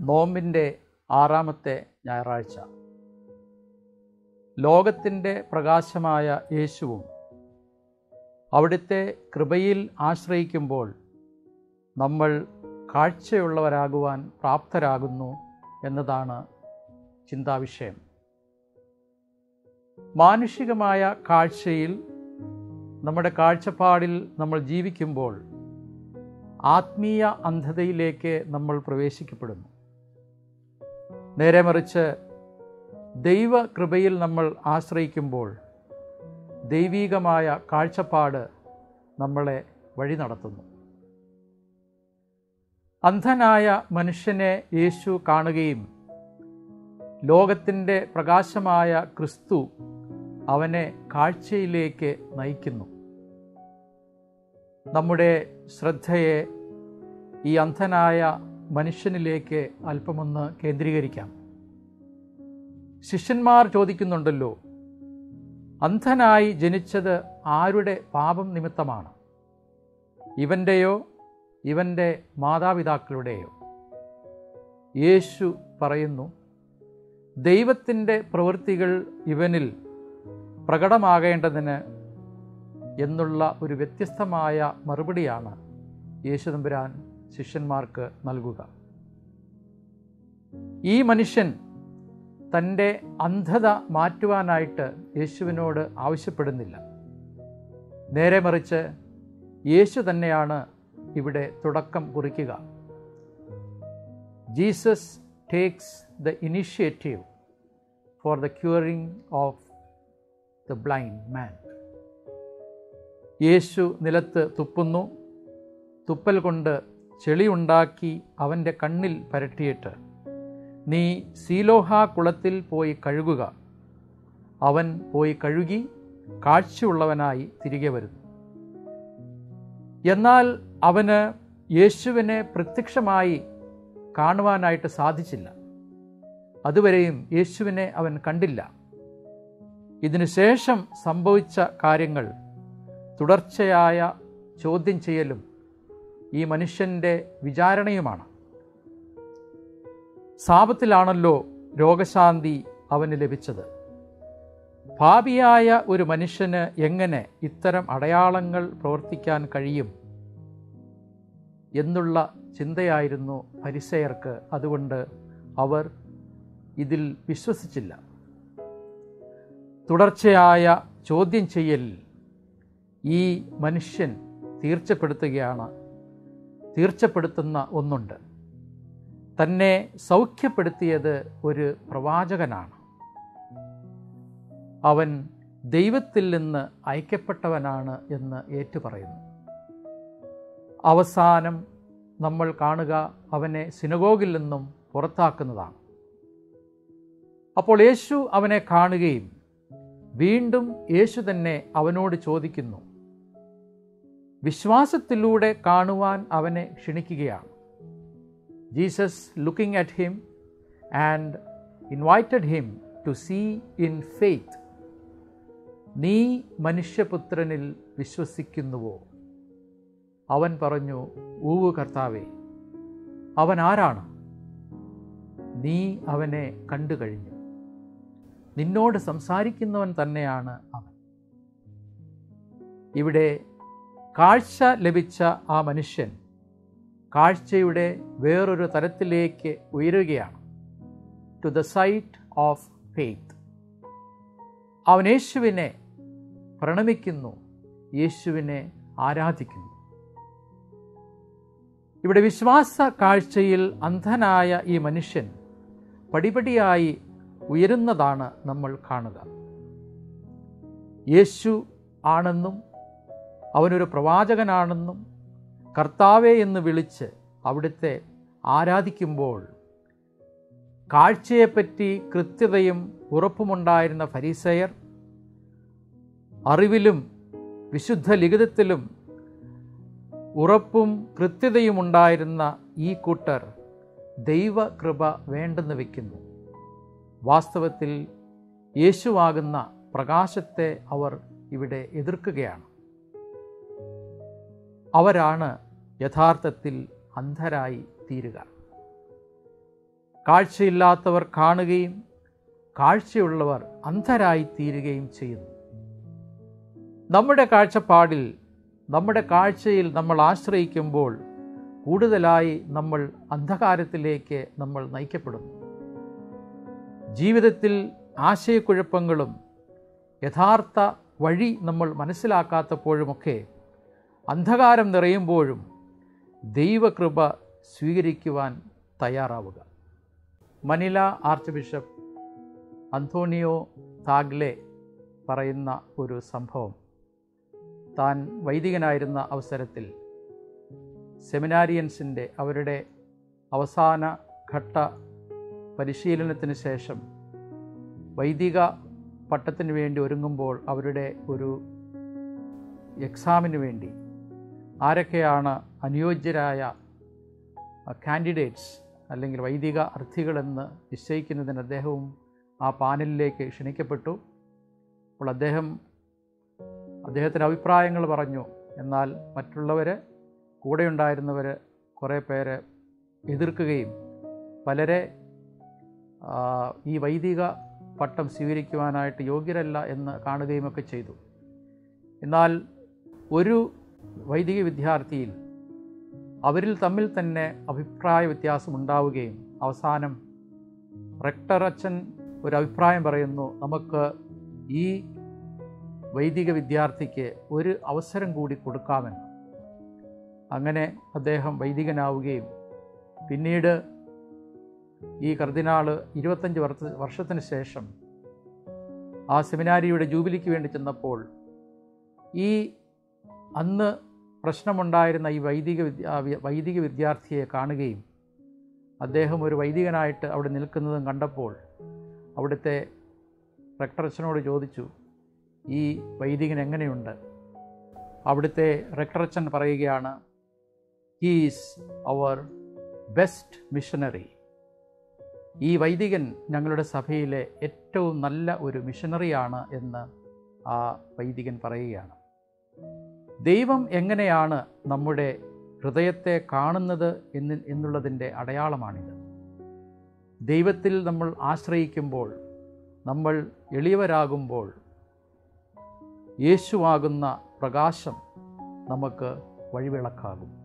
നോമ്പിന്റെ ആറാമത്തെ ഞായറാഴ്ച. ലോകത്തിന്റെ പ്രകാശമായ യേശുവും അവിടുത്തെ കൃപയിൽ ആശ്രയിക്കുമ്പോൾ നമ്മൾ കാഴ്ചയുള്ളവരാകുവാൻ പ്രാപ്തരാകുന്നു എന്നതാണ് ചിന്താവിഷയം. മാനുഷികമായ കാഴ്ചയിൽ നമ്മുടെ കാഴ്ചപ്പാടിൽ നമ്മൾ ജീവിക്കുമ്പോൾ ആത്മീയ അന്ധതയിലേക്ക് നമ്മൾ പ്രവേശിക്കപ്പെടുന്നു. നേരെ മറിച്ച് ദൈവ കൃപയിൽ നമ്മൾ ആശ്രയിക്കുമ്പോൾ ദൈവീകമായ കാഴ്ചപ്പാട് നമ്മളെ വഴി നടത്തുന്നു. അന്ധനായ മനുഷ്യനെ യേശു കാണുകയും ലോകത്തിന്റെ പ്രകാശമായ ക്രിസ്തു അവനെ കാഴ്ചയിലേക്ക് നയിക്കുന്നു. നമ്മുടെ ശ്രദ്ധയെ ഈ അന്ധനായ മനുഷ്യനിലേക്ക് അല്പമൊന്ന് കേന്ദ്രീകരിക്കാം. ശിഷ്യന്മാർ ചോദിക്കുന്നുണ്ടല്ലോ അന്ധനായി ജനിച്ചത് ആരുടെ പാപം നിമിത്തമാണ്? ഇവന്റെയോ ഇവന്റെ മാതാപിതാക്കളുടെയോ? യേശു പറയുന്നു ദൈവത്തിന്റെ പ്രവൃത്തികൾ ഇവനിൽ പ്രകടമാകേണ്ടതിന് എന്നുള്ള ഒരു വ്യത്യസ്തമായ മറുപടിയാണ് യേശുദമ്പുരാൻ ശിഷ്യന്മാർക്ക് നൽകുക. ഈ മനുഷ്യൻ തന്റെ അന്ധത മാറ്റുവാനായിട്ട് യേശുവിനോട് ആവശ്യപ്പെടുന്നില്ല. നേരെ മറിച്ച് യേശു തന്നെയാണ് ഇവിടെ തുടക്കം കുറിക്കുക. Jesus takes the initiative for the curing of the blind man. യേശു നിലത്ത് തുപ്പുന്നു. തുപ്പൽ കൊണ്ട് ചെളിയുണ്ടാക്കി അവന്റെ കണ്ണിൽ പരട്ടിയിട്ട് നീ സീലോഹ കുളത്തിൽ പോയി കഴുകുക. അവൻ പോയി കഴുകി കാഴ്ചയുള്ളവനായി തിരികെ വരുന്നു. എന്നാൽ അവന് യേശുവിനെ പ്രത്യക്ഷമായി കാണുവാനായിട്ട് സാധിച്ചില്ല. അതുവരെയും യേശുവിനെ അവൻ കണ്ടില്ല. ഇതിനുശേഷം സംഭവിച്ച കാര്യങ്ങൾ തുടർച്ചയായ ചോദ്യം ചെയ്യലും ഈ മനുഷ്യന്റെ വിചാരണയുമാണ്. സാപത്തിലാണല്ലോ രോഗശാന്തി അവന് ലഭിച്ചത്. ഭാവിയായ ഒരു മനുഷ്യന് എങ്ങനെ ഇത്തരം അടയാളങ്ങൾ പ്രവർത്തിക്കാൻ കഴിയും എന്നുള്ള ചിന്തയായിരുന്നു പരിസയർക്ക്. അതുകൊണ്ട് അവർ ഇതിൽ വിശ്വസിച്ചില്ല. തുടർച്ചയായ ചോദ്യം ചെയ്യലിൽ ഈ മനുഷ്യൻ തീർച്ചപ്പെടുത്തുകയാണ് തീർച്ചപ്പെടുത്തുന്ന ഒന്നുണ്ട്. തന്നെ സൗഖ്യപ്പെടുത്തിയത് ഒരു പ്രവാചകനാണ്. അവൻ ദൈവത്തിൽ നിന്ന് അയക്കപ്പെട്ടവനാണ് എന്ന് ഏറ്റുപറയുന്നു. അവസാനം നമ്മൾ കാണുക അവനെ സിനഗോഗിൽ നിന്നും പുറത്താക്കുന്നതാണ്. അപ്പോൾ യേശു അവനെ കാണുകയും വീണ്ടും യേശു തന്നെ അവനോട് ചോദിക്കുന്നു വിശ്വാസത്തിലൂടെ കാണുവാൻ അവനെ ക്ഷണിക്കുകയാണ്. Jesus looking at him and invited him to see in faith നീ മനുഷ്യപുത്രനിൽ വിശ്വസിക്കുന്നുവോ? അവൻ പറഞ്ഞു ഊവ് കർത്താവേ അവൻ ആരാണ്? നീ അവനെ കണ്ടു കഴിഞ്ഞു. നിന്നോട് സംസാരിക്കുന്നവൻ തന്നെയാണ് അവൻ. ഇവിടെ കാഴ്ച ലഭിച്ച ആ മനുഷ്യൻ കാഴ്ചയുടെ വേറൊരു തലത്തിലേക്ക് ഉയരുകയാണ്. To the sight of faith അവൻ യേശുവിനെ പ്രണമിക്കുന്നു യേശുവിനെ ആരാധിക്കുന്നു. ഇവിടെ വിശ്വാസ കാഴ്ചയിൽ അന്ധനായ ഈ മനുഷ്യൻ പടിപടിയായി ഉയരുന്നതാണ് നമ്മൾ കാണുക. യേശു ആണെന്നും അവനൊരു പ്രവാചകനാണെന്നും കർത്താവെ എന്ന് വിളിച്ച് അവിടുത്തെ ആരാധിക്കുമ്പോൾ കാഴ്ചയെപ്പറ്റി കൃത്യതയും ഉറപ്പുമുണ്ടായിരുന്ന ഫരീസയർ അറിവിലും വിശുദ്ധ ലിഖിതത്തിലും ഉറപ്പും കൃത്യതയും ഉണ്ടായിരുന്ന ഈ കൂട്ടർ ദൈവകൃപ വേണ്ടെന്ന് വയ്ക്കുന്നു വാസ്തവത്തിൽ യേശുവാകുന്ന പ്രകാശത്തെ അവർ ഇവിടെ എതിർക്കുകയാണ്. അവരാണ് യഥാർത്ഥത്തിൽ അന്ധരായി തീരുക. കാഴ്ചയില്ലാത്തവർ കാണുകയും കാഴ്ചയുള്ളവർ അന്ധരായി തീരുകയും ചെയ്യുന്നു. നമ്മുടെ കാഴ്ചപ്പാടിൽ നമ്മുടെ കാഴ്ചയിൽ നമ്മൾ ആശ്രയിക്കുമ്പോൾ കൂടുതലായി നമ്മൾ അന്ധകാരത്തിലേക്ക് നമ്മൾ നയിക്കപ്പെടുന്നു. ജീവിതത്തിൽ ആശയക്കുഴപ്പങ്ങളും യഥാർത്ഥ വഴി നമ്മൾ മനസ്സിലാക്കാത്തപ്പോഴുമൊക്കെ അന്ധകാരം നിറയുമ്പോഴും ദൈവകൃപ സ്വീകരിക്കുവാൻ തയ്യാറാവുക. Manila archbishop Antonio Tagle പറയുന്ന ഒരു സംഭവം. താൻ വൈദികനായിരുന്ന അവസരത്തിൽ സെമിനാരിയൻസിന്റെ അവരുടെ അവസാന ഘട്ട പരിശീലനത്തിന് ശേഷം വൈദിക പട്ടത്തിന് വേണ്ടി ഒരുങ്ങുമ്പോൾ അവരുടെ ഒരു എക്സാമിന് വേണ്ടി ആരൊക്കെയാണ് അനുയോജ്യരായ കാൻഡിഡേറ്റ്സ് അല്ലെങ്കിൽ വൈദിക അർത്ഥികളെന്ന് നിശ്ചയിക്കുന്നതിന് അദ്ദേഹവും ആ പാനലിലേക്ക് ക്ഷണിക്കപ്പെട്ടു. അപ്പോൾ അദ്ദേഹം അദ്ദേഹത്തിന്റെ അഭിപ്രായങ്ങൾ പറഞ്ഞു. എന്നാൽ മറ്റുള്ളവർ കൂടെയുണ്ടായിരുന്നവർ കുറേ പേര് എതിർക്കുകയും പലരെ ഈ വൈദിക പട്ടം സ്വീകരിക്കുവാനായിട്ട് യോഗ്യരല്ല എന്ന് കാണുകയുമൊക്കെ ചെയ്തു. എന്നാൽ ഒരു വൈദിക വിദ്യാർത്ഥിയിൽ അവരിൽ തമ്മിൽ തന്നെ അഭിപ്രായ വ്യത്യാസം ഉണ്ടാവുകയും അവസാനം റെക്ടർ അച്ഛൻ ഒരു അഭിപ്രായം പറയുന്നു നമുക്ക് ഈ വൈദിക വിദ്യാർത്ഥിക്ക് ഒരു അവസരം കൂടി കൊടുക്കാമെന്ന്. അങ്ങനെ അദ്ദേഹം വൈദികനാവുകയും പിന്നീട് ഈ കർദിനാൾ ഇരുപത്തഞ്ച് വർഷ വർഷത്തിന് ശേഷം ആ സെമിനാരിയുടെ ജൂബിലിക്ക് വേണ്ടി ചെന്നപ്പോൾ ഈ അന്ന് പ്രശ്നമുണ്ടായിരുന്ന ഈ വൈദിക വിദ്യ വൈദിക വിദ്യാർത്ഥിയെ കാണുകയും അദ്ദേഹം ഒരു വൈദികനായിട്ട് അവിടെ നിൽക്കുന്നതും കണ്ടപ്പോൾ അവിടുത്തെ റെക്ടറച്ചനോട് ചോദിച്ചു ഈ വൈദികൻ എങ്ങനെയുണ്ട്? അവിടുത്തെ റെക്ടറച്ചൻ പറയുകയാണ് ഹീസ് അവർ ബെസ്റ്റ് മിഷനറി ഈ വൈദികൻ ഞങ്ങളുടെ സഭയിലെ ഏറ്റവും നല്ല ഒരു മിഷനറിയാണ് എന്ന് ആ വൈദികൻ പറയുകയാണ്. ദൈവം എങ്ങനെയാണ് നമ്മുടെ ഹൃദയത്തെ കാണുന്നത് എന്ന് എന്നുള്ളതിന്റെ അടയാളമാണിത്. ദൈവത്തിൽ നമ്മൾ ആശ്രയിക്കുമ്പോൾ നമ്മൾ എളിയവരാകുമ്പോൾ യേശുവാകുന്ന പ്രകാശം നമുക്ക് വഴിവിളക്കാകും.